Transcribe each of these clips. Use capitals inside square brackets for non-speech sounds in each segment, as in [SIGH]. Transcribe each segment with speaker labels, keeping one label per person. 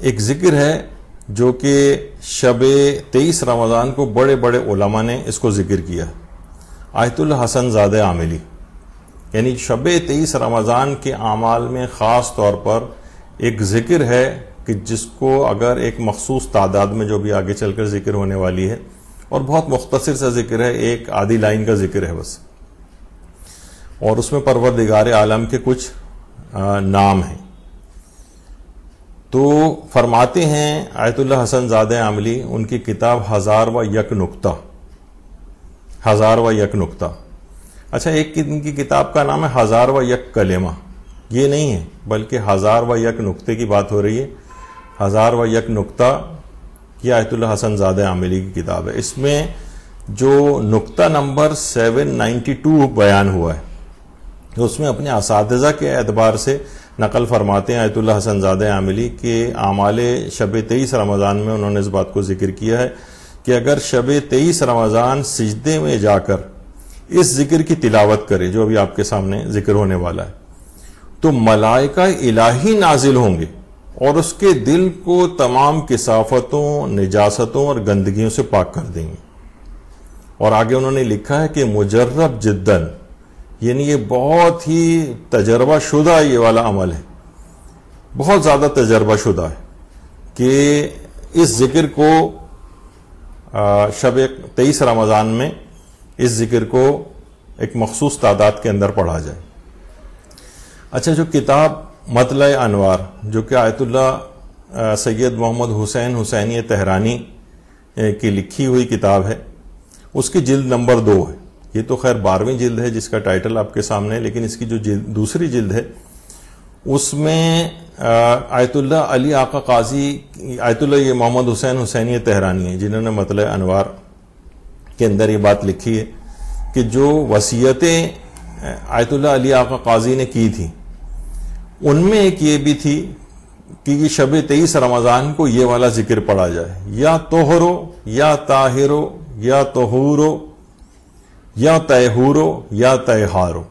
Speaker 1: एक ज़िक्र है जो कि शब तेईस रमज़ान को बड़े बड़े उलमा ने इसको ज़िक्र किया। आयतुल हसन ज़ाद आमिली। यानी शब तेईस रमज़ान के अमाल में ख़ास तौर पर एक ज़िक्र है कि जिसको अगर एक मखसूस तादाद में जो भी आगे चलकर ज़िक्र होने वाली है, और बहुत मुख्तर सा ज़िक्र है, एक आधी लाइन का ज़िक्र है बस। और उसमें परवरदिगार आलम के कुछ नाम हैं। तो फरमाते हैं आयतुल्ला हसन ज़ाद आमली, उनकी किताब हज़ार व यक नुक्ता। हज़ार व यक नुक्ता। अच्छा एक इनकी किताब का नाम है हज़ार व यक कलेमा। ये नहीं है, बल्कि हज़ार व यक नुक्ते की बात हो रही है। हज़ार व यक नुक्ता यह आयतुल्ला हसन ज़ाद आमिली की किताब है। इसमें जो नुक्ता नंबर 792 बयान हुआ है तो उसमें अपने इस के एतबार से नकल फरमाते हैं आयतुल्ला हसन ज़ाद आमिली के आमाल शब तेईस रमज़ान में उन्होंने इस बात को ज़िक्र किया है कि अगर शब तेईस रमज़ान सिजदे में जाकर इस ज़िक्र की तिलावत करे, जो अभी आपके सामने ज़िक्र होने वाला है तो मलाइका इलाही नाजिल होंगे और उसके दिल को तमाम किसाफतों, निजासतों और गंदगियों से पाक कर देंगे। और आगे उन्होंने लिखा है कि मुजर्रब जिद्दन यानी ये बहुत ही तजर्बा शुदा ये वाला अमल है। बहुत ज़्यादा तजर्बा शुदा है कि इस ज़िक्र को शब तेईस रमज़ान में इस ज़िक्र को एक मखसूस तादाद के अंदर पढ़ा जाए। अच्छा जो किताब मतल अनवार, जो कि Ayatollah Sayyid Mohammad Hussain Husaini Tehrani की लिखी हुई किताब है, उसकी जिल्द नंबर दो है। ये तो खैर बारहवीं जिल्द है जिसका टाइटल आपके सामने है लेकिन इसकी जो जिल्द, दूसरी जिल्द है उसमें आयतुल्ला अली आका काजी आयतुल्ला ये मोहम्मद हुसैन हुसैनी तहरानी है जिन्होंने मतलब अनवार के अंदर ये बात लिखी है कि जो वसीयतें आयतुल्ला अली आका काजी ने की थी उनमें एक ये भी थी कि शब तेईस रमज़ान को ये वाला ज़िक्र पढ़ा जाए या तोहरो या ताहिरो या तोहूरो या तयहूरो या तयहारो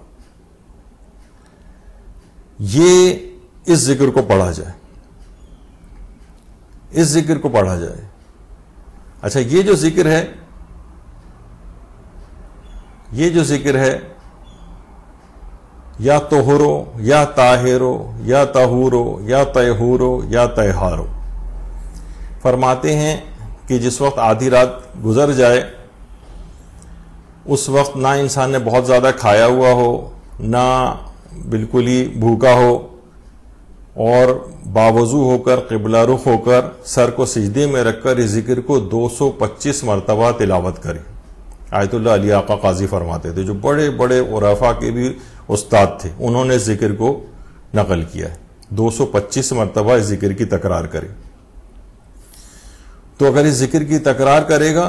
Speaker 1: ये इस ज़िक्र को पढ़ा जाए। इस ज़िक्र को पढ़ा जाए। अच्छा ये जो ज़िक्र है, ये जो ज़िक्र है, या तोहरो या ताहिरो, या तहूरो, या तयहूरो या तयहारो फरमाते हैं कि जिस वक्त आधी रात गुजर जाए उस वक्त ना इंसान ने बहुत ज़्यादा खाया हुआ हो, ना बिल्कुल ही भूखा हो और बावजू होकर, किबला रुख होकर, सर को सिजदे में रखकर इस ज़िक्र को 225 मरतबा तिलावत करें। आयतुल्ला अली आका काजी फरमाते थे, जो बड़े बड़े उराफा के भी उस्ताद थे, उन्होंने इस ज़िक्र को नकल किया है। 225 मरतबा इस ज़िक्र की तकरार करे। तो अगर इस ज़िक्र की तकरार करेगा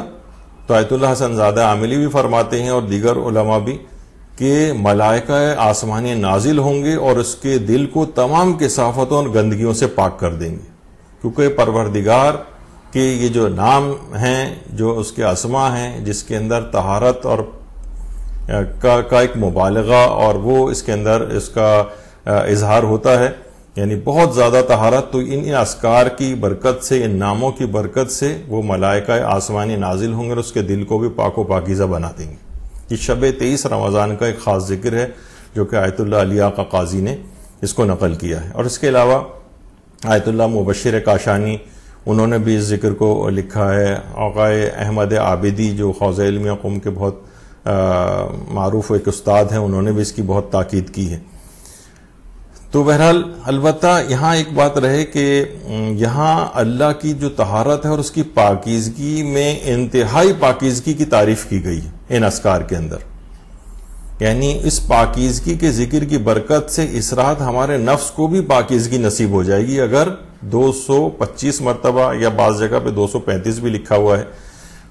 Speaker 1: तो आयतुल्ला हसन ज़्यादा आमिली भी फरमाते हैं और दीगर उलमा भी कि मलाइका आसमानी नाजिल होंगे और उसके दिल को तमाम किसाफतों और गंदगियों से पाक कर देंगे। क्योंकि परवरदिगार के ये जो नाम हैं जो उसके असमा हैं जिसके अंदर तहारत और का, का एक मुबालगा और वो इसके अंदर इसका इजहार होता है यानी बहुत ज़्यादा तहारत तो इन असकार की बरकत से, इन नामों की बरकत से वो मलाइका आसमानी नाजिल होंगे और उसके दिल को भी पाको पाकिज़ा बना देंगे। ये शब तेईस रमज़ान का एक ख़ास ज़िक्र है, जो कि आयतुल्ला अलिया का काजी ने इसको नकल किया है। और इसके अलावा आयतुल्ला मुबशर काशानी, उन्होंने भी इस ज़िक्र को लिखा है। अकाय अहमद आबिदी, जो हौज़ इलमिया कौम के बहुत मरूफ़ एक उस्ताद हैं, उन्होंने भी इसकी बहुत ताकीद की है। तो बहरहाल अलबत् यहाँ एक बात रहे कि यहाँ अल्लाह की जो तहारत है और उसकी पाकिजगी में इंतहाई पाकिजगी की तारीफ़ की गई है, इन असकार के अंदर। यानी इस पाकिजगी के ज़िक्र की बरकत से इस रात हमारे नफ्स को भी पाकिजगी नसीब हो जाएगी। अगर 225 मरतबा या बाज़ जगह पे 235 भी लिखा हुआ है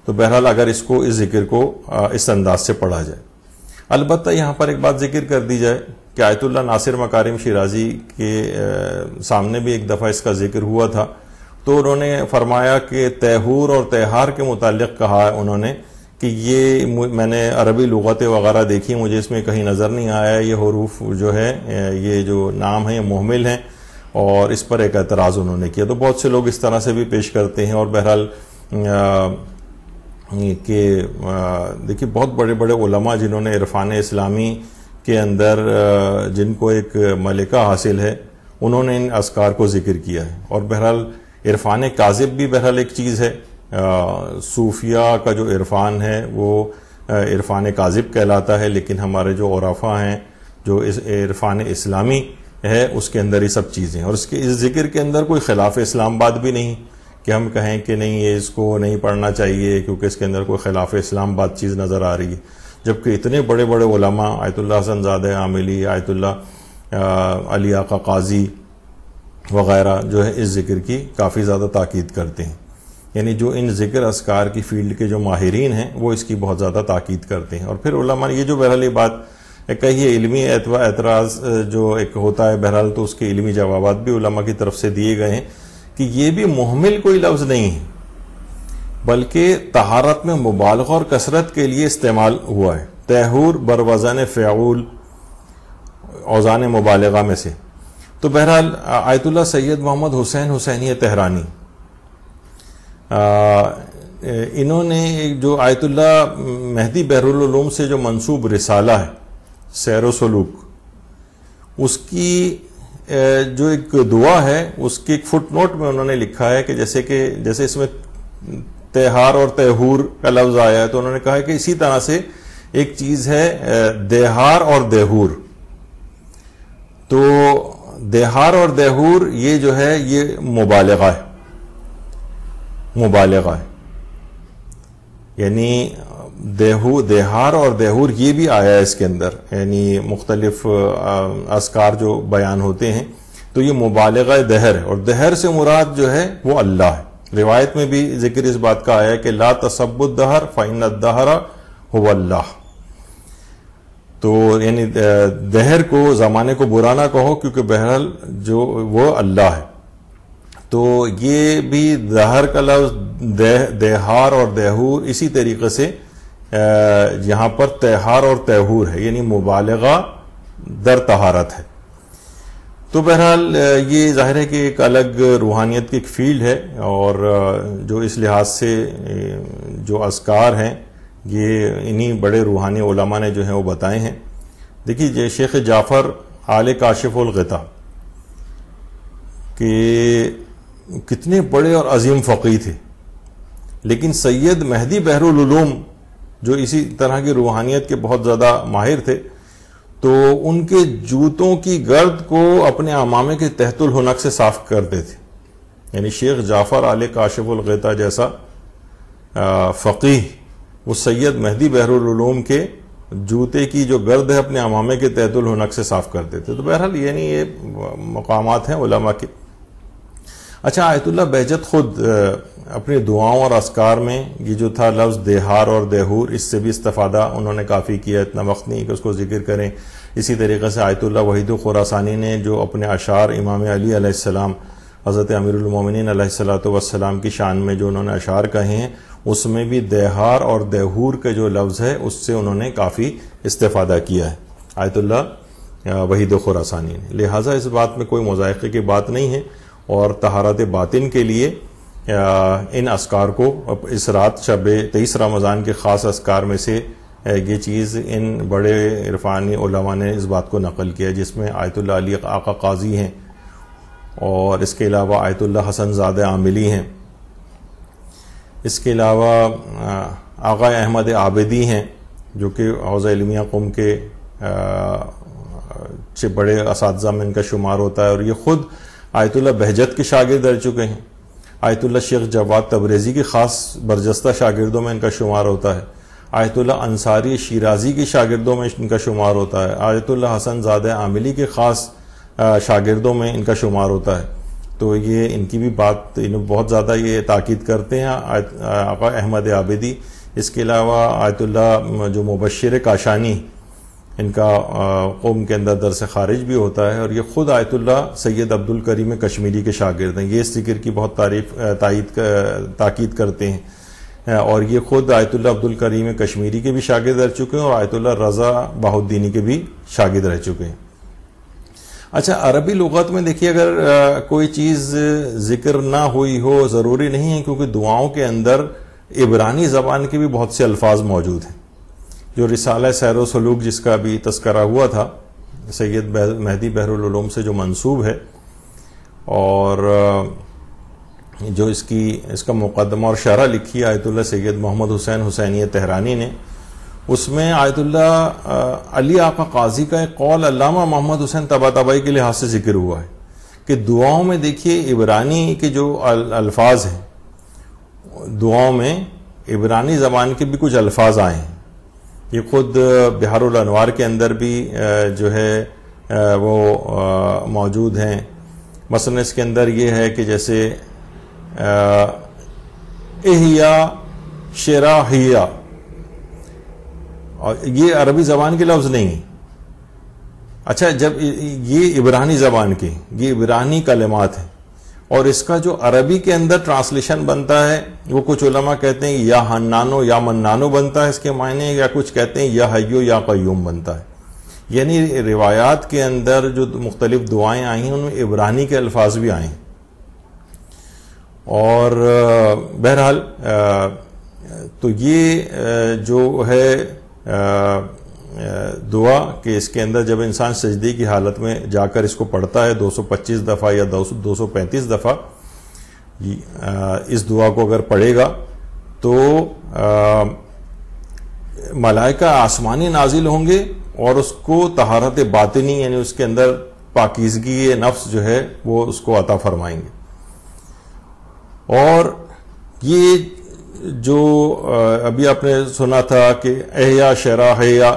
Speaker 1: तो बहरहाल अगर इसको, इस ज़िक्र को इस अंदाज से पढ़ा जाए। अलबत् यहाँ पर एक बात ज़िक्र कर दी जाए कि आयतुल्ला नासिर मकारिम शिराजी के सामने भी एक दफ़ा इसका ज़िक्र हुआ था। तो उन्होंने फरमाया कि तहूर और त्यौहार के मुतालिक कहा उन्होंने कि ये मैंने अरबी लगतें वगैरह देखी, मुझे इसमें कहीं नज़र नहीं आया। ये हरूफ जो है ये जो नाम है, ये मोहमिल हैं और इस पर एक एतराज़ उन्होंने किया। तो बहुत से लोग इस तरह से भी पेश करते हैं और बहरहाल के देखिए बहुत बड़े बड़े उलमा जिन्होंने इरफान इस्लामी के अंदर जिनको एक मलिका हासिल है, उन्होंने इन असकार को ज़िक्र किया है। और बहरहाल, इरफान काजिब भी बहरहाल एक चीज़ है। सूफिया का जो इरफान है, वो इरफान काजिब कहलाता है, लेकिन हमारे जो औरफा हैं, जो इस इरफान इस्लामी है, उसके अंदर ये सब चीज़ें और इसके, इस ज़िक्र के अंदर कोई खिलाफ इस्लाम बात भी नहीं, कि हम कहें कि नहीं, ये इसको नहीं पढ़ना चाहिए, क्योंकि इसके अंदर कोई खिलाफ इस्लाम बात चीज़ नज़र आ रही है। जबकि इतने बड़े बड़े उलमा Ayatollah Hasan Zadeh Amoli Ayatollah Ali Aqa Qazi वगैरह जो है इस ज़िक्र की काफ़ी ज़्यादा ताकीद करते हैं। यानी जो इन ज़िक्र असकार की फ़ील्ड के जो माहरीन हैं, वो इसकी बहुत ज़्यादा ताकीद करते हैं। और फिर उलमा, ये जो बहरहाल ये बात कही इलमी एतराज़ जो एक होता है बहरहाल तो उसके इलमी जवाब भी उलमा की तरफ़ से दिए गए हैं कि ये भी मुहमिल कोई लफ्ज़ नहीं है। बल्कि तहारत में मुबालग और कसरत के लिए इस्तेमाल हुआ है। तहूर, बरवज़न फ़्याल औज़ान मुबालगा में से। तो बहरहाल Ayatollah Sayyid Mohammad Hussain Husaini Tehrani. इन्होंने जो आयतुल्ला मेहदी बहरुलूम से जो मंसूब रिसाला है, सैर सलूक, उसकी जो एक दुआ है, उसकी एक फुट नोट में उन्होंने लिखा है कि जैसे कि, जैसे इसमें त्योहार और तहूर का लफ्ज आया है तो उन्होंने कहा कि इसी तरह से एक चीज़ है देहार और देहूर। तो देहार और देहूर, ये जो है, ये मुबालगा है। मुबालगा है। यानी देहू, देहार और देहूर, ये भी आया है इसके अंदर। यानी मुख्तलिफ़ असकार जो बयान होते हैं तो ये मुबालगा दहर है। और दहर से मुराद जो है, वो अल्लाह है। रिवायत में भी ज़िक्र इस बात का आया कि ला तसबुद्दहर फ़ाइन दहरा हो अल्लाह। तो यानी दहर को, ज़माने को बुरा ना कहो, क्योंकि बहरहाल जो, वो अल्लाह है। तो ये भी दहर का लफ्ज देहार और देहूर, इसी तरीके से यहाँ पर त्यहार और तहूर है। यानी मुबालगा, दर तहारत है। तो बहरहाल ये ज़ाहिर है कि एक अलग रूहानियत की एक फ़ील्ड है और जो इस लिहाज से जो असकार हैं, ये इन्हीं बड़े रूहानी ओलमा ने जो है वो बताए हैं। देखिए शेख जाफ़र आल काशिफ़ुलगता के कितने बड़े और अजीम फ़कीर थे। लेकिन सैयद महदी बहरुलूम जो इसी तरह की रूहानियत के बहुत ज़्यादा माहिर थे तो उनके जूतों की गर्द को अपने अमामे के तहतुल हनक से साफ़ करते थे यानी शेख जाफ़र आल काशिफुलगता जैसा फ़कीह वो सैयद मेहदी बहरूम के जूते की जो गर्द है अपने अमामे के तहतुल हनक से साफ़ करते थे तो बहरहाल यानी ये मकाम हैं उलमा के। अच्छा आयतुल्ला बहजत खुद अपनी दुआओं और असकार में ये जो था लफ्ज़ देहार और देहूर, इससे भी इस्तफादा उन्होंने काफ़ी किया, इतना वक्त नहीं कि उसको ज़िक्र करें। इसी तरीके से आयतुल्ला वहीद खुरासानी ने जो अपने अशार इमाम अली हज़रत अमीरमिन वसलाम की शान में जो उन्होंने अशार कहे हैं, उसमें भी देहार और देहूर के जो लफ्ज़ है, उससे उन्होंने काफ़ी इस्तफादा किया है। आयतुल्ला वहीद खुरासानी ने। लिहाजा इस बात में कोई मजाक़े की बात नहीं है और तहारत बातिन के लिए इन असकार को इस रात शब तेईस रमज़ान के ख़ास असकार में से ये चीज़ इन बड़े इरफानी ने इस बात को नकल किया जिसमें आयतुल्ला अली आका काजी हैं और इसके अलावा आयतुल्ला हसन ज़ाद आमिली हैं। इसके अलावा आगा अहमद आबिदी हैं जो कि हौज़ इलमिया कौम के बड़े इस में इनका शुमार होता है और ये ख़ुद आयतुल्ला बहजत के शागिर्द रह चुके हैं। आयतुल्ला शेख जवाद तबरेज़ी के ख़ास बरजस्ता शागिर्दों में इनका शुमार होता है। आयतुल्ला अंसारी शिराजी के शागिर्दों में इनका शुमार होता है। आयतुल्ला हसन ज़ाद आमिली के ख़ास शागिर्दों में इनका शुमार होता है। तो ये इनकी भी बात इन बहुत ज़्यादा ये ताकीद करते हैं आका अहमद आबिदी। इसके अलावा आयतुल्ला जो मुबशर काशानी इनका कौम के अंदर दर से खारिज भी होता है और ये ख़ुद आयतुल्ला सैयद अब्दुल करीम कश्मीरी के शागिर्द हैं। ये इस ज़िक्र की बहुत तारीफ़ तायद ताकीद करते हैं। और ये ख़ुद आयतुल्ला अब्दुल करीम कश्मीरी के भी शागिर्द रह चुके हैं और आयतुल्ला रज़ा बाहुद्दीनी के भी शागिर्द रह चुके हैं। अच्छा अरबी लगत में देखिए अगर आ, कोई चीज़ ज़िक्र ना हुई हो ज़रूरी नहीं है क्योंकि दुआओं के अंदर इबरानी ज़बान के भी बहुत से अल्फाज मौजूद हैं। जो रिसाला सैर सलूक जिसका अभी तस्करा हुआ था, सैयद महदी बहरुलूम से जो मंसूब है, और जो इसकी, इसका मुकदमा और शरा लिखी Ayatollah Sayyid Mohammad Hussain Husaini Tehrani ने, उसमें आयतुल्ला अली आका काजी का एक कौल अल्लामा मोहम्मद हुसैन तबा तबाई के लिहाज से ज़िक्र हुआ है, कि दुआओं में देखिए इबरानी के जो अल्फाज हैं, दुआओं में इबरानी ज़बान के भी कुछ अल्फाज आए हैं। ये खुद बिहारुल अनवार के अंदर भी जो है वो मौजूद हैं। मसलन इसके अंदर ये है कि जैसे एहिया, शेराहिया, और ये अरबी जबान के लफ्ज नहीं। अच्छा जब ये इबरानी जबान के, ये इबरानी कलमात हैं। और इसका जो अरबी के अंदर ट्रांसलेशन बनता है, वो कुछ उलमा कहते हैं, या हन्नानो, या मन्नानो बनता है इसके मायने, या कुछ कहते हैं, या हयो या कयूम बनता है। यानी रिवायात के अंदर जो मुख्तलिफ़ दुआएँ आई हैं, उनमें इबरानी के अल्फाज भी आए हैं। और बहरहाल तो ये जो है दुआ कि इसके अंदर जब इंसान सजदी की हालत में जाकर इसको पढ़ता है 225 दफ़ा या 235 दफ़ा इस दुआ को अगर पढ़ेगा तो मलाइका आसमानी नाजिल होंगे और उसको तहारत बातनी, यानी उसके अंदर पाकिजगी नफ्स जो है, वो उसको अता फरमाएँगे। और ये जो अभी आपने सुना था कि एहया शरा, हया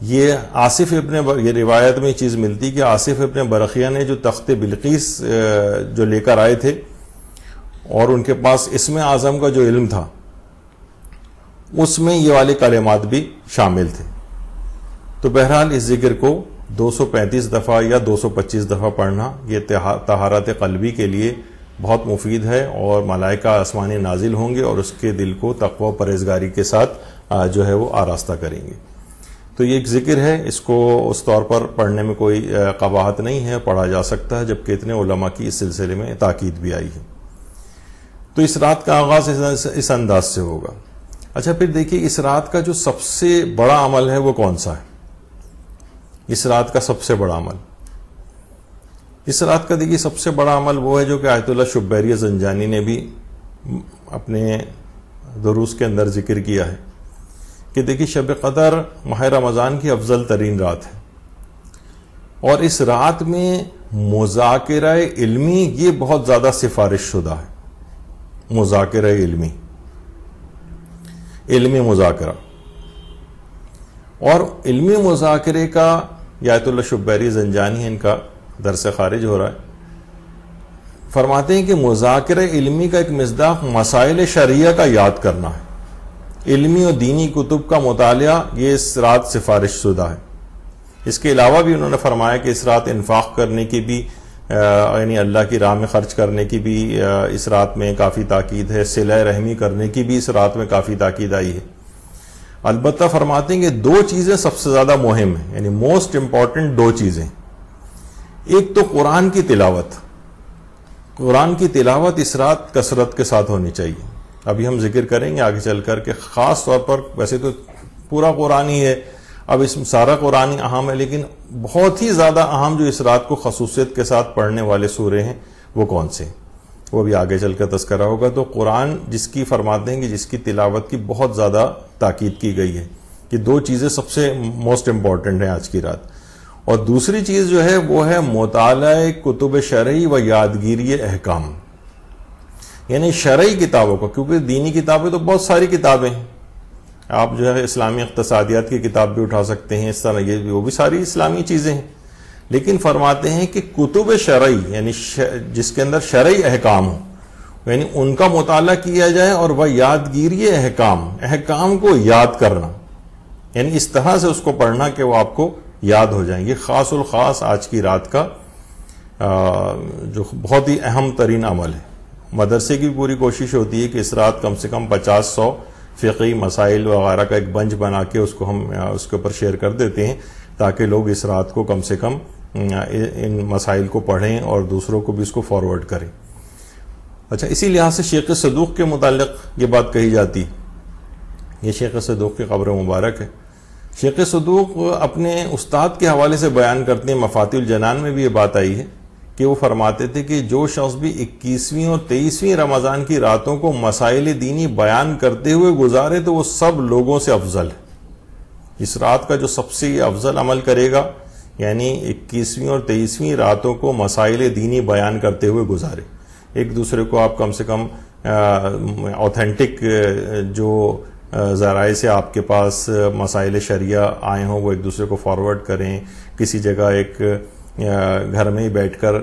Speaker 1: ये आसिफ इबन ये रिवायत में चीज़ मिलती कि आसिफ इबन बरखिया ने जो तख्त बिल्किस जो लेकर आए थे, और उनके पास इसमें आज़म का जो इल्म था, उसमें ये वाले कलेमात भी शामिल थे। तो बहरहाल इस ज़िक्र को 235 दफ़ा या 225 दफ़ा पढ़ना, ये तहारत कलबी के लिए बहुत मुफीद है, और मलाइका आसमानी नाजिल होंगे, और उसके दिल को तकवा परहेजगारी के साथ जो है वो आरास्ता करेंगे। तो ये एक ज़िक्र है, इसको उस तौर पर पढ़ने में कोई कबाहत नहीं है, पढ़ा जा सकता है, जबकि इतने उलमा की इस सिलसिले में ताकीद भी आई है। तो इस रात का आगाज़ इस अंदाज से होगा। अच्छा फिर देखिए, इस रात का जो सबसे बड़ा अमल है, वो कौन सा है? इस रात का सबसे बड़ा अमल। इस रात का देखिए, सबसे बड़ा अमल वो है, जो कि आयतुल्ला शुबैरिया जंजानी ने भी अपने दरूस के अंदर ज़िक्र किया है। कि देखिए शब कदर, माह रमज़ान की अफजल तरीन रात है। और इस रात में मुजाकर इल्मी, ये बहुत ज़्यादा सिफारिश शुदा है। मुजाकर इल्मी। इल्मी मुजाकरा। और इल्मी मुजाकरे का यातुल्ला शुबैरी जंजानी इनका दर से खारिज हो रहा है। फरमाते हैं कि मुजाकर इल्मी का एक मजदाक मसाइल शरिया का याद करना है। इल्मी और दीनी कुतुब का मुताल ये इस रात सिफारिश शुदा है। इसके अलावा भी उन्होंने फरमाया कि इस रात इन्फाक करने की भी यानी अल्लाह की राह में खर्च करने की भी इस रात में काफ़ी ताकीद है सिला रहमी करने की भी इस रात में काफ़ी ताकीद आई है। अलबत् फरमाते हैं कि दो चीज़ें सबसे ज़्यादा मुहिम है, यानी मोस्ट इंपॉर्टेंट दो चीज़ें। एक तो कुरान की तिलावत। कुरान की तिलावत इस रात कसरत के साथ होनी चाहिए। अभी हम ज़िक्र करेंगे आगे चलकर के ख़ास तौर पर वैसे तो पूरा कुरान ही है। अब इस सारा कुरान ही अहम है, लेकिन बहुत ही ज़्यादा अहम जो इस रात को खसूसियत के साथ पढ़ने वाले सूर्य हैं, वो कौन से? वो भी आगे चलकर तस्करा होगा। तो कुरान जिसकी फरमाते हैं कि जिसकी तिलावत की बहुत ज़्यादा ताकीद की गई है कि दो चीज़ें सबसे मोस्ट इंपॉर्टेंट हैं आज की रात। और दूसरी चीज़ जो है, वो है मुताल कुतुब शरई व यादगिरी अहकाम। यानी शरई किताबों का, क्योंकि दीनी किताबें तो बहुत सारी किताबें हैं। आप जो है इस्लामी इकतसादियात की किताब भी उठा सकते हैं, इस तरह ये वो भी सारी इस्लामी चीज़ें हैं। लेकिन फरमाते हैं कि कुतुब शरई, यानी जिसके अंदर शरई अहकाम हो, यानी उनका मुताला किया जाए और वह यादगिरी अहकाम अहकाम को याद करना, यानी इस तरह से उसको पढ़ना कि वो आपको याद हो जाए। ये ख़ास उल ख़ास आज की रात का जो बहुत ही अहम तरीन अमल है। मदरसे की पूरी कोशिश होती है कि इस रात कम से कम पचास सौ फ़िकी मसाइल वगैरह का एक बंच बना के उसको हम, उसके ऊपर शेयर कर देते हैं, ताकि लोग इस रात को कम से कम इन मसाइल को पढ़ें और दूसरों को भी इसको फॉरवर्ड करें। अच्छा इसी लिहाज से शेख सदूक के मुतालिक ये बात कही जाती। ये शेख सदूक की खबर मुबारक है। शेख सदूक अपने उस्ताद के हवाले से बयान करते हैं मफातिल जनान में भी ये बात आई है। कि वो फरमाते थे कि जो शख्स भी इक्कीसवीं और तेईसवीं रमज़ान की रातों को मसाइल दीनी बयान करते हुए गुजारे तो वो सब लोगों से अफजल है। इस रात का जो सबसे अफजल अमल करेगा, यानी इक्कीसवीं और तेईसवीं रातों को मसाइल दीनी बयान करते हुए गुजारे। एक दूसरे को आप कम से कम ऑथेंटिक जो ज़राए से आपके पास मसाइल शरिया आए हों, वो एक दूसरे को फॉरवर्ड करें। किसी जगह एक घर में ही बैठकर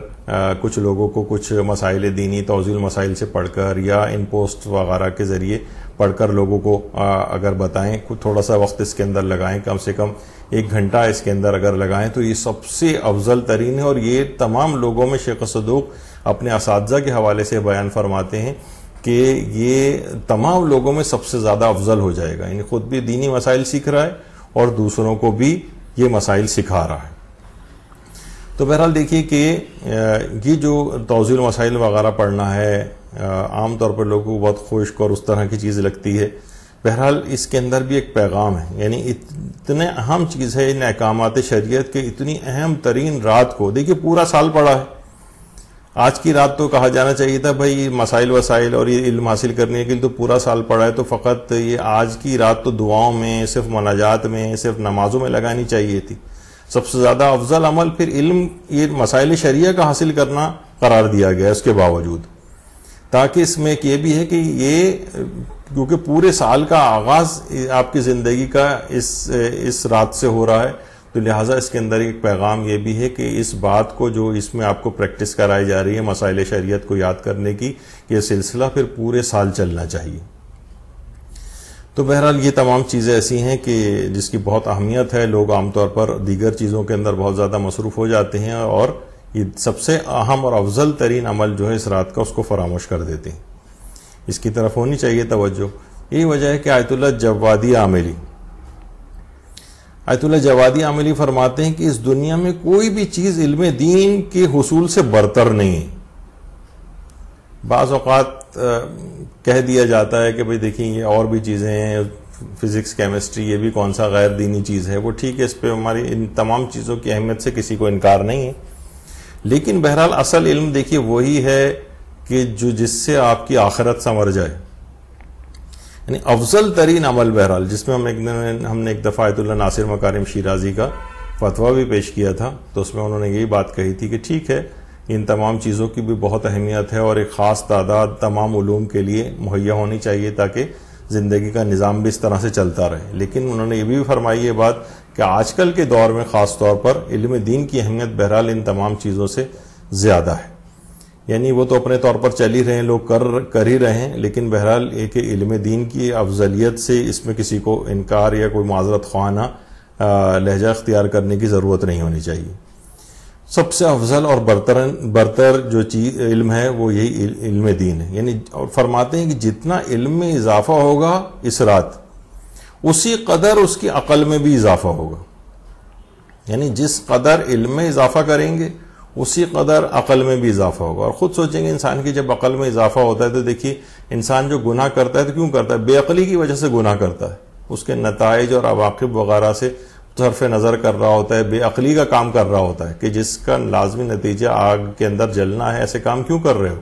Speaker 1: कुछ लोगों को कुछ मसाइल दीनी, तोज़ील मसाइल से पढ़कर या इन पोस्ट वगैरह के ज़रिए पढ़कर लोगों को अगर बताएँ थोड़ा सा वक्त इसके अंदर लगाएँ, कम से कम एक घंटा इसके अंदर अगर लगाएँ तो ये सबसे अफजल तरीन है और ये तमाम लोगों में शेख सदूक अपने इस के हवाले से बयान फरमाते हैं कि ये तमाम लोगों में सबसे ज़्यादा अफजल हो जाएगा। यानी खुद भी दीनी मसाइल सीख रहा है और दूसरों को भी ये मसाइल सिखा रहा है। तो बहरहाल देखिए कि ये जो तोज़ील मसाइल वगैरह पढ़ना है आम तौर पर लोगों को बहुत खुश्क और उस तरह की चीज़ लगती है। बहरहाल इसके अंदर भी एक पैगाम है, यानी इतने अहम चीज़ है इन अहकाम शरीयत के इतनी अहम तरीन रात को। देखिए पूरा साल पड़ा है। आज की रात तो कहा जाना चाहिए था, भाई मसाइल वसाइल और ये इल्म हासिल करने के लिए तो पूरा साल पड़ा है तो फ़कत ये आज की रात तो दुआओं में, सिर्फ़ मनाजात में, सिर्फ़ नमाजों में लगानी चाहिए थी। सबसे ज़्यादा अफजल अमल फिर इल्म, ये मसाइल शरिया का हासिल करना करार दिया गया उसके बावजूद। ताकि इसमें एक ये भी है कि ये, क्योंकि पूरे साल का आगाज़ आपकी ज़िंदगी का इस इस रात से हो रहा है तो लिहाजा इसके अंदर एक पैगाम ये भी है कि इस बात को जो इसमें आपको प्रैक्टिस कराई जा रही है मसाइल शरीयत को याद करने की, ये सिलसिला फिर पूरे साल चलना चाहिए। तो बहरहाल ये तमाम चीज़ें ऐसी हैं कि जिसकी बहुत अहमियत है। लोग आमतौर पर दीगर चीज़ों के अंदर बहुत ज़्यादा मसरूफ़ हो जाते हैं और ये सबसे अहम और अफजल तरीन अमल जो है इस रात का उसको फरामोश कर देते हैं। इसकी तरफ़ होनी चाहिए तवज्जो। यही वजह है कि आयतुल्ला जवादी आमिली। आयतुल्ला जवादी आमिली फरमाते हैं कि इस दुनिया में कोई भी चीज़ इल्म दीन के हसूल से बरतर नहीं है। बाज़ अवत कह दिया जाता है कि भाई देखिए, ये और भी चीज़ें हैं फिज़िक्स, केमिस्ट्री, ये भी कौन सा गैर दीनी चीज़ है, वो ठीक है, इस पर हमारी इन तमाम चीज़ों की अहमियत से किसी को इनकार नहीं है। लेकिन बहरहाल असल इल्म देखिए, वही है कि जो जिससे आपकी आखिरत संवर जाए। यानी अफजल तरीन अमल बहरहाल, जिसमें हम एक हमने एक दफ़ा आयतुल्ला नासिर मकारिम शिराजी का फतवा भी पेश किया था तो उसमें उन्होंने यही बात कही थी कि ठीक है इन तमाम चीज़ों की भी बहुत अहमियत है और एक ख़ास तादाद तमाम ूम के लिए मुहैया होनी चाहिए ताकि ज़िंदगी का निज़ाम भी इस तरह से चलता रहे। लेकिन उन्होंने ये भी फरमाई ये बात कि आजकल के दौर में ख़ास तौर पर इल्म दीन की अहमियत बहरहाल इन तमाम चीज़ों से ज़्यादा है। यानी वो तो अपने तौर पर चल ही रहे हैं, लोग कर कर ही रहे हैं, लेकिन बहरहाल एक इल्म दीन की अफजलियत से इसमें किसी को इनकार या कोई माजरत खाना लहजा अख्तियार करने की ज़रूरत नहीं होनी चाहिए। सबसे अफजल और बरतर बरतर जो चीज़, इल्म है, वो यही इल्म दीन है। यानी, और फरमाते हैं कि जितना इल्म में इजाफा होगा, इस रात, उसी कदर उसकी अकल में भी इजाफा होगा। यानी, जिस कदर इल्म में इजाफा करेंगे, उसी कदर अकल में भी इजाफा होगा। और ख़ुद सोचेंगे, इंसान की जब अकल में इजाफा होता है तो देखिए, इंसान जो गुनाह करता है तो क्यों करता है? बेअली की वजह से गुनाह करता है। उसके नतज और अवाकब वगैरह से तरफ़ नज़र कर रहा होता है बेअली का काम कर रहा होता है कि जिसका लाजमी नतीजा आग के अंदर जलना है ऐसे काम क्यों कर रहे हो?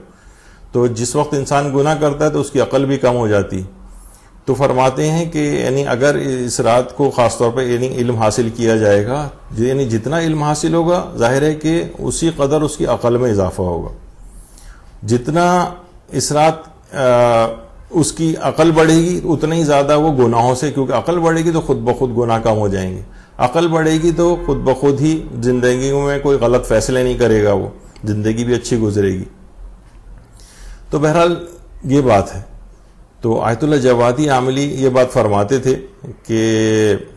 Speaker 1: तो जिस वक्त इंसान गुना करता है तो उसकी अकल भी कम हो जाती। तो फरमाते हैं कि यानी अगर इस रात को ख़ास तौर पर यानी इल्म हासिल किया जाएगा यानी जितना इल्म हासिल होगा ज़ाहिर है कि उसी कदर उसकी अकल में इजाफा होगा। जितना इस रात आ, उसकी अकल बढ़ेगी उतना ही ज़्यादा वो गुनाहों से क्योंकि अकल बढ़ेगी तो खुद ब खुद गुनाह कम हो जाएँगे। अकल बढ़ेगी तो खुद ब खुद ही ज़िंदगी में कोई गलत फैसले नहीं करेगा वो, ज़िंदगी भी अच्छी गुजरेगी। तो बहरहाल ये बात है। तो आयतुल्ला जवादी आमली ये बात फरमाते थे कि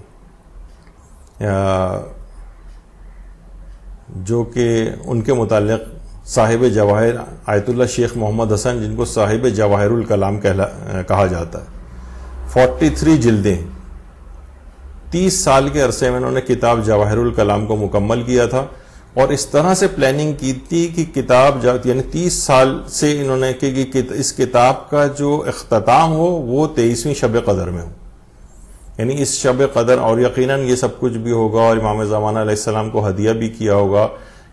Speaker 1: जो कि उनके मुतालिक साहिब जवाहिर आयतुल्ला शेख मोहम्मद हसन, जिनको साहिब जवाहिरुल कलाम कहला, कहा जाता है। फोर्टी थ्री जिल्दें तीस साल के अरसे में उन्होंने किताब जवाहिरुल कलाम को मुकम्मल किया था और इस तरह से प्लानिंग की थी कि किताब यानी तीस साल से इन्होंने कि, कि इस किताब का जो अख्ताम हो वो तेईसवीं शब कदर में हो। यानी इस शब कदर और यकीनन ये सब कुछ भी होगा और इमाम ज़मान को हदिया भी किया होगा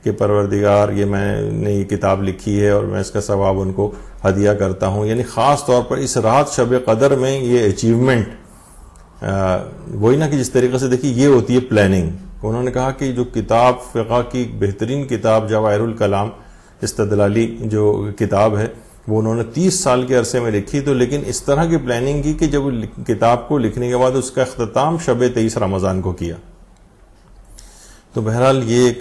Speaker 1: कि परवरदिगार ये मैंने ये किताब लिखी है और मैं इसका सवाब उनको हदिया करता हूँ। यानी ख़ास तौर पर इस रात शब कदर में ये अचीवमेंट वही ना कि जिस तरीके से देखिए, ये होती है प्लानिंग उन्होंने कहा कि जो किताब, फ़िका की बेहतरीन किताब, जवाहरुल कलाम, इस्तदलाली जो किताब है, वो उन्होंने 30 साल के अरसे में लिखी तो लेकिन इस तरह की प्लानिंग की कि जब किताब को लिखने के बाद उसका अख्ताम शब तेईस रमज़ान को किया। तो बहरहाल ये एक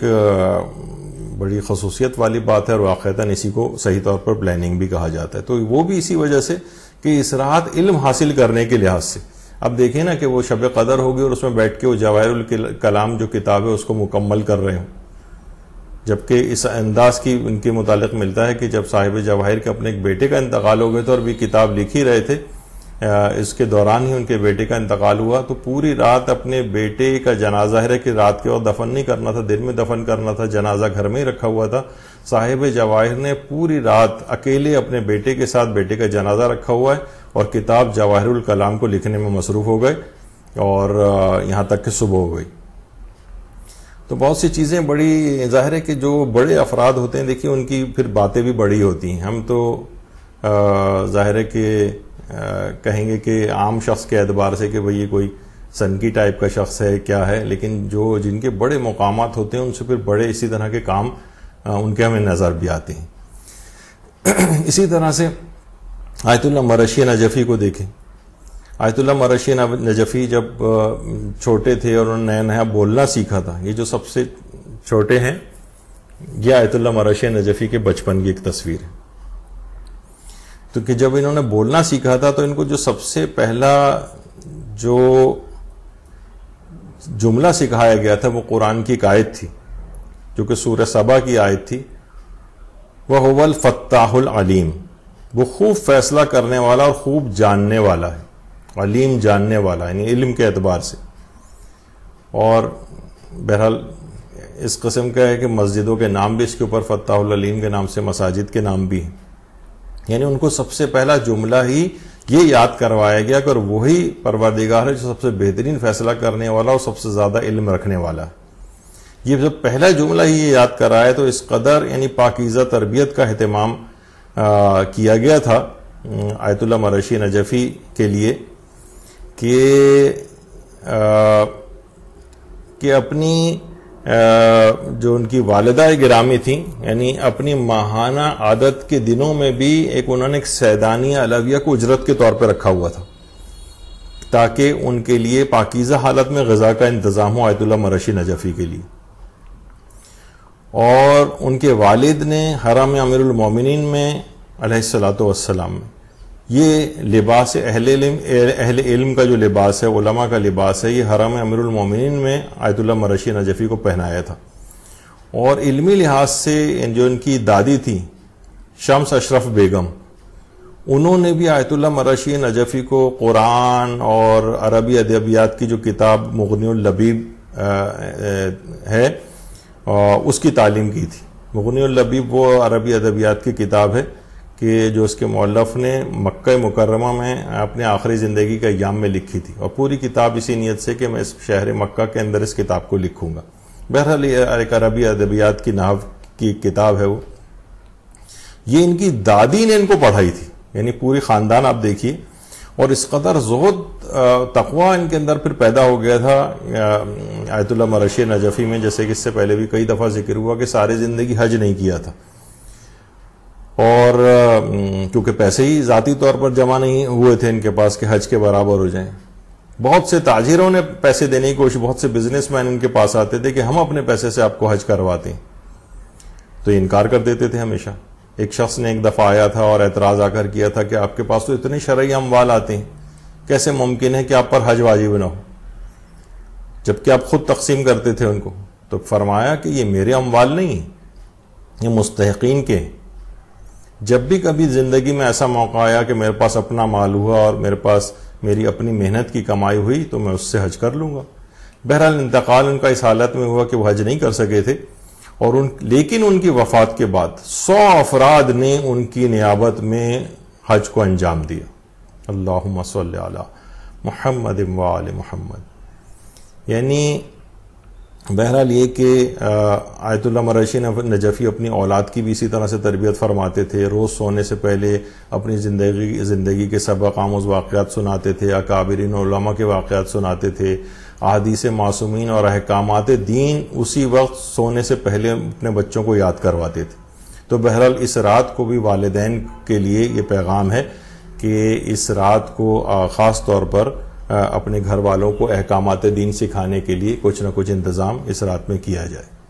Speaker 1: बड़ी खसूसियत वाली बात है और वाक़ता इसी को सही तौर पर प्लानिंग भी कहा जाता है। तो वो भी इसी वजह से कि इस रात इल्म हासिल करने के लिहाज से अब देखिए ना कि वो शब कदर होगी और उसमें बैठ के वो जवाहर कलाम जो किताब है उसको मुकम्मल कर रहे हो। जबकि इस अंदाज की उनके मुतालिक मिलता है कि जब साहिब जवाहिर के अपने एक बेटे का इंतकाल हो गया तो और भी किताब लिख ही रहे थे इसके दौरान ही उनके बेटे का इंतकाल हुआ तो पूरी रात अपने बेटे का जनाजा है, कि रात के वक्त दफन नहीं करना था, दिन में दफन करना था, जनाजा घर में ही रखा हुआ था। साहिब जवाहिर ने पूरी रात अकेले अपने बेटे के साथ, बेटे का जनाजा रखा हुआ है और किताब जवाहरुल कलाम को लिखने में मसरूफ हो गए और यहाँ तक कि सुबह हो गई। तो बहुत सी चीज़ें बड़ी, ज़ाहिर है कि जो बड़े अफराद होते हैं, देखिए उनकी फिर बातें भी बड़ी होती हैं। हम तो ज़ाहिर है कि कहेंगे कि आम शख्स के एतबार से कि भाई ये कोई सनकी टाइप का शख्स है, क्या है, लेकिन जो जिनके बड़े मकाम होते हैं, उनसे फिर बड़े इसी तरह के काम उनके हमें नज़र भी आते हैं। [CLEARS THROAT] इसी तरह से आयतुल्ला मरशी नजफ़ी को देखें। आयतुल्ला मरशी नजफ़ी जब छोटे थे और उन्होंने नया नया बोलना सीखा था, ये जो सबसे छोटे हैं, ये आयतुल्ला मरशी नजफ़ी के बचपन की एक तस्वीर है। तो कि जब इन्होंने बोलना सीखा था तो इनको जो सबसे पहला जो जुमला सिखाया गया था, वो कुरान की एक आयत थी, जो कि सूर्य सबा की आयत थी, वह होवल फत्ताहुल अलीम। वो खूब फैसला करने वाला और खूब जानने वाला है, अलीम जानने वाला यानी इल्म के एतबार से। और बहरहाल, इस कस्म का है कि मस्जिदों के नाम भी इसके ऊपर फ़त्ताहुल अलीम के नाम से, मसाजिद के नाम भी हैं। यानी उनको सबसे पहला जुमला ही ये याद करवाया गया कि वही परवरदिगार है जो सबसे बेहतरीन फैसला करने वाला और सबसे ज़्यादा इल्म रखने वाला ये जब पहला जुमला ही ये याद कराया तो इस कदर, यानी पाकिज़ा तरबियत का अहतमाम किया गया था आयतुल्ला मरशी नजफ़ी के लिए, कि कि अपनी जो उनकी वालदा गिरामी थी, यानी अपनी माहाना आदत के दिनों में भी एक उन्होंने एक सैदानी अलविया को उजरत के तौर पर रखा हुआ था, ताकि उनके लिए पाकिज़ा हालत में गज़ा का इंतज़ाम हो आयतुल्ला मरशी नजफ़ी के लिए। और उनके वालिद ने हरम अमीरमिन में अलैहिस्सलाम ये लिबास अहल अहल इल्म का जो लिबास है, उलमा का लिबास है, ये हरम अमीरमिन में आयतुल्ला मरशी नजफ़ी को पहनाया था। और इल्मी लिहाज से जो इनकी दादी थी, शम्स अशरफ बेगम, उन्होंने भी आयतुल्ला मरशी नजफ़ी को कुरान और अरबी अदबियात की जो किताब मुगनी लबीब है उसकी तालीम की थी। मुगनी लबीब वो अरबी अदबियात की किताब है कि जो उसके मौलफ़ ने मक् मुकरमा में अपने आखिरी ज़िंदगी का याम में लिखी थी। और पूरी किताब इसी नीयत से कि मैं इस शहर मक्का के अंदर इस किताब को लिखूँगा। बहरहाल एक अरबी अदबियात की नाव की किताब है वो। ये इनकी दादी ने इनको पढ़ाई थी, यानी पूरी ख़ानदान आप देखिए। और इस कदर जहद तकवा इनके अंदर फिर पैदा हो गया था। आयतुल्ला मरशी नजफ़ी में, जैसे कि इससे पहले भी कई दफ़ा ज़िक्र हुआ कि सारी ज़िंदगी हज नहीं किया था। और क्योंकि पैसे ही ज़ाती तौर पर जमा नहीं हुए थे इनके पास कि हज के बराबर हो जाएँ। बहुत से ताजिरों ने पैसे देने की कोशिश, बहुत से बिजनेसमैन इनके पास आते थे कि हम अपने पैसे से आपको हज करवाते। हैं तो इनकार कर देते थे हमेशा। एक शख्स ने एक दफ़ा आया था और एतराज़ आकर किया था कि आपके पास तो इतने शरय अमवाल आते हैं। कैसे मुमकिन है कि आप पर हज वाजिब ना हो? जबकि आप खुद तकसीम करते थे उनको तो फरमाया कि ये मेरे अमवाल नहीं ये मुस्तकिन के जब भी कभी ज़िंदगी में ऐसा मौका आया कि मेरे पास अपना माल हुआ और मेरे पास मेरी अपनी मेहनत की कमाई हुई तो मैं उससे हज कर लूँगा। बहरहाल इंतकाल उनका इस हालत में हुआ कि वो हज नहीं कर सके थे, और उन, लेकिन उनकी वफात के बाद सौ अफराद ने उनकी नियाबत में हज को अंजाम दिया। अल्लाह मोहम्मद वाल मोहम्मद। यानी, बहरहाल ये कि आयतुल्ला मरशी नजफ़ी अपनी औलाद की भी इसी तरह से तरबियत फरमाते थे, रोज़ सोने से पहले अपनी ज़िंदगी ज़िंदगी के सबक आमोज वाक़ात सुनाते थे, अकाबरीन के वाक़ात सुनाते थे। आदि से मासूमीन और अहकाम दीन उसी वक्त सोने से पहले अपने बच्चों को याद करवाते थे। तो बहरहाल इस रात को भी वालदेन के लिए ये पैगाम है कि इस रात को ख़ास तौर पर अपने घर वालों को अहकाम दीन सिखाने के लिए कुछ ना कुछ इंतज़ाम इस रात में किया जाए।